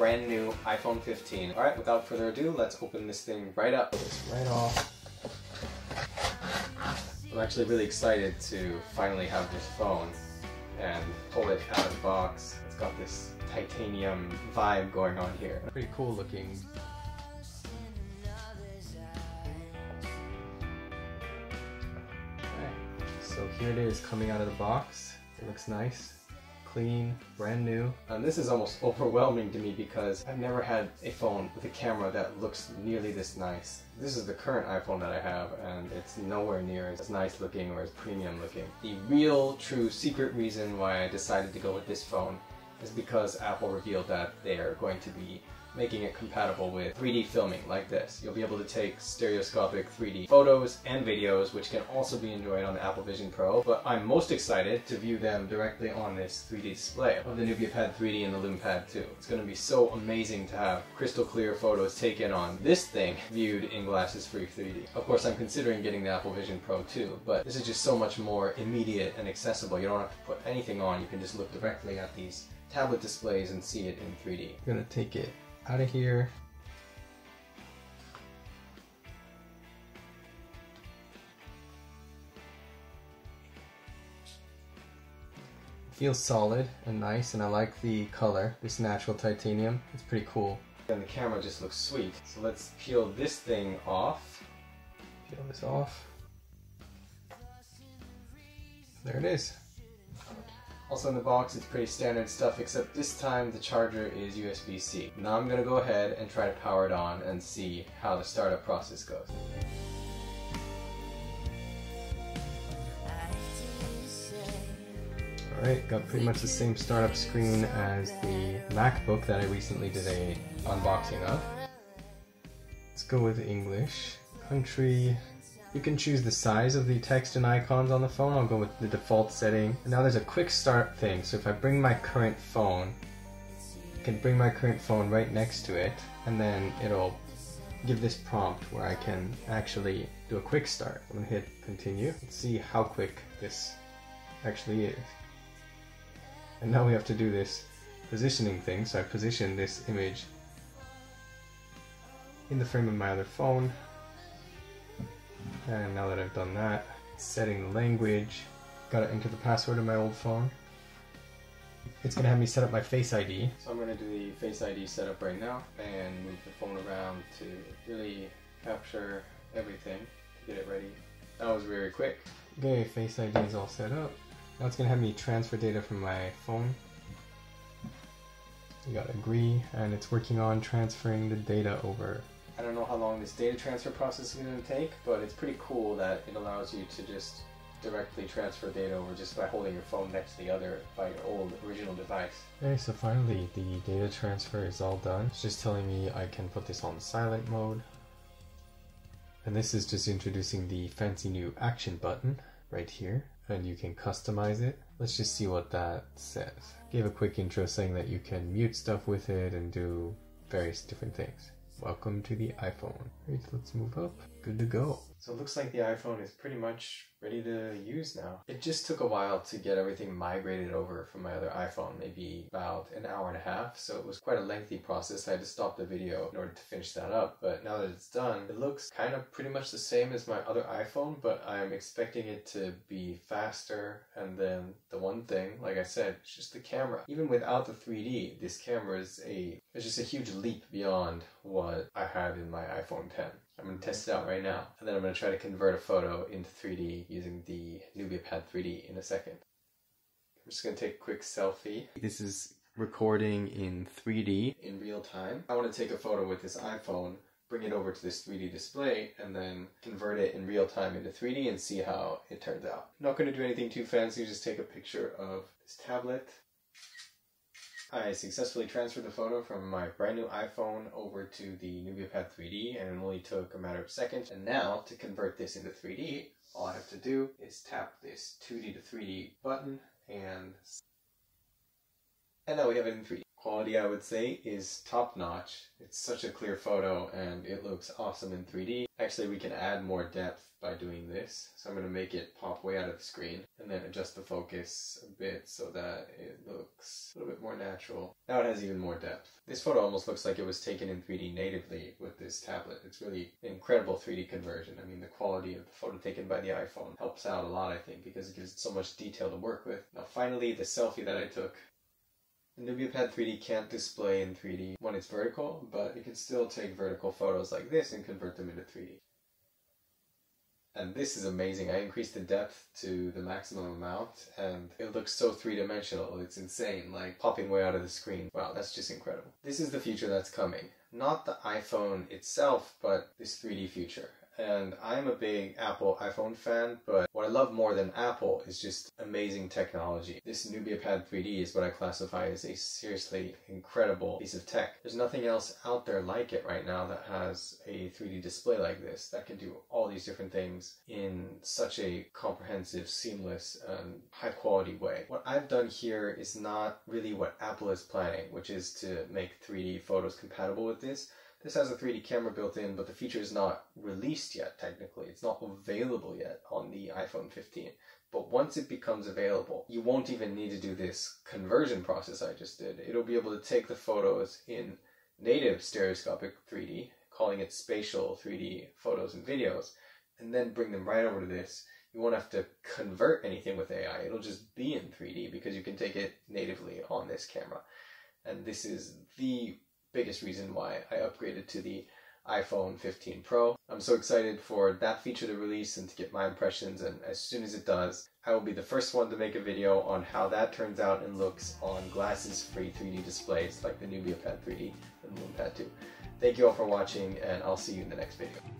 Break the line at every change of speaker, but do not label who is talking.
brand new iPhone 15. Alright, without further ado, let's open this thing right up. This right off. I'm actually really excited to finally have this phone and pull it out of the box. It's got this titanium vibe going on here. Pretty cool looking. So here it is coming out of the box. It looks nice clean, brand new. And this is almost overwhelming to me because I've never had a phone with a camera that looks nearly this nice. This is the current iPhone that I have and it's nowhere near as nice looking or as premium looking. The real, true, secret reason why I decided to go with this phone is because Apple revealed that they are going to be making it compatible with 3D filming like this. You'll be able to take stereoscopic 3D photos and videos, which can also be enjoyed on the Apple Vision Pro, but I'm most excited to view them directly on this 3D display of the Nubia Pad 3D and the Lume Pad 2. It's going to be so amazing to have crystal clear photos taken on this thing viewed in glasses free 3D. Of course, I'm considering getting the Apple Vision Pro too, but this is just so much more immediate and accessible. You don't have to put anything on, you can just look directly at these tablet displays and see it in 3D. I'm gonna take it out of here. feels solid and nice and I like the color, this natural titanium. It's pretty cool. And the camera just looks sweet. So let's peel this thing off. Peel this off. There it is. Also in the box, it's pretty standard stuff, except this time the charger is USB-C. Now I'm gonna go ahead and try to power it on and see how the startup process goes. Alright, got pretty much the same startup screen as the MacBook that I recently did a unboxing of. Let's go with English. Country, you can choose the size of the text and icons on the phone. I'll go with the default setting. And now there's a quick start thing. So if I bring my current phone, I can bring my current phone right next to it and then it'll give this prompt where I can actually do a quick start. I'm gonna hit continue. Let's see how quick this actually is. And now we have to do this positioning thing. So I position this image in the frame of my other phone. And now that I've done that, setting the language, gotta enter the password of my old phone. It's gonna have me set up my Face ID. So I'm gonna do the Face ID setup right now and move the phone around to really capture everything to get it ready. That was very quick. Okay, Face ID is all set up. Now it's gonna have me transfer data from my phone. You gotta agree, and it's working on transferring the data over I don't know how long this data transfer process is going to take, but it's pretty cool that it allows you to just directly transfer data over just by holding your phone next to the other by your old original device. Okay, so finally the data transfer is all done. It's just telling me I can put this on silent mode. And this is just introducing the fancy new action button right here. And you can customize it. Let's just see what that says. Gave a quick intro saying that you can mute stuff with it and do various different things. Welcome to the iPhone. Right, let's move up. Good to go. So it looks like the iPhone is pretty much ready to use now. It just took a while to get everything migrated over from my other iPhone, maybe about an hour and a half. So it was quite a lengthy process. I had to stop the video in order to finish that up. But now that it's done, it looks kind of pretty much the same as my other iPhone, but I'm expecting it to be faster. And then the one thing, like I said, it's just the camera. Even without the 3D, this camera is a, it's just a huge leap beyond what I had in my iPhone 10. I'm to test it out right now, and then I'm going to try to convert a photo into 3D using the Nubia Pad 3D in a second. I'm just going to take a quick selfie. This is recording in 3D in real time. I want to take a photo with this iPhone, bring it over to this 3D display, and then convert it in real time into 3D and see how it turns out. I'm not going to do anything too fancy, just take a picture of this tablet I successfully transferred the photo from my brand new iPhone over to the Nubia Pad 3D and it only took a matter of seconds. And now to convert this into 3D, all I have to do is tap this 2D to 3D button and and now we have it in 3D. Quality, I would say, is top notch. It's such a clear photo and it looks awesome in 3D. Actually, we can add more depth by doing this. So I'm going to make it pop way out of the screen and then adjust the focus a bit so that it looks a little bit more natural. Now it has even more depth. This photo almost looks like it was taken in 3D natively with this tablet. It's really incredible 3D conversion. I mean, the quality of the photo taken by the iPhone helps out a lot, I think, because it gives it so much detail to work with. Now finally, the selfie that I took Nubia Pad 3D can't display in 3D when it's vertical, but it can still take vertical photos like this and convert them into 3D. And this is amazing. I increased the depth to the maximum amount and it looks so three-dimensional. It's insane, like popping way out of the screen. Wow, that's just incredible. This is the future that's coming. Not the iPhone itself, but this 3D future and I'm a big Apple iPhone fan, but what I love more than Apple is just amazing technology. This Nubia Pad 3D is what I classify as a seriously incredible piece of tech. There's nothing else out there like it right now that has a 3D display like this that can do all these different things in such a comprehensive, seamless, and high quality way. What I've done here is not really what Apple is planning, which is to make 3D photos compatible with this. This has a 3D camera built in, but the feature is not released yet, technically. It's not available yet on the iPhone 15. But once it becomes available, you won't even need to do this conversion process I just did. It'll be able to take the photos in native stereoscopic 3D, calling it spatial 3D photos and videos, and then bring them right over to this. You won't have to convert anything with AI. It'll just be in 3D because you can take it natively on this camera. And this is the biggest reason why I upgraded to the iPhone 15 Pro. I'm so excited for that feature to release and to get my impressions and as soon as it does, I will be the first one to make a video on how that turns out and looks on glasses-free 3D displays like the Nubia Pad 3D and Pad 2. Thank you all for watching and I'll see you in the next video.